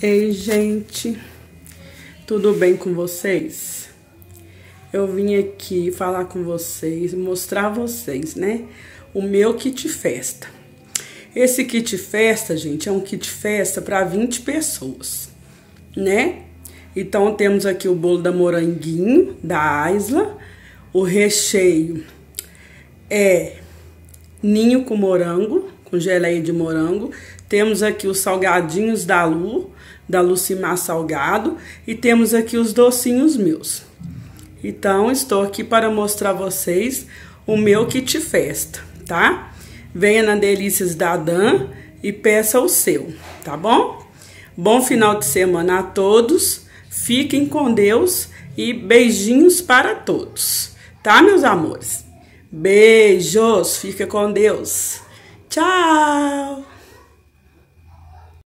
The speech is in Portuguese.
Ei, gente, tudo bem com vocês? Eu vim aqui falar com vocês, mostrar a vocês, né, o meu kit festa. Esse kit festa, gente, é um kit festa para 20 pessoas, né? Então, temos aqui o bolo da moranguinho, da Aisla, o recheio é ninho com morango, com geleia de morango. Temos aqui os salgadinhos da Lu, da Lucimar Salgado. E temos aqui os docinhos meus. Então, estou aqui para mostrar a vocês o meu kit festa, tá? Venha na Delícias da Dan e peça o seu, tá bom? Bom final de semana a todos. Fiquem com Deus e beijinhos para todos, tá, meus amores? Beijos, fica com Deus. Tchau!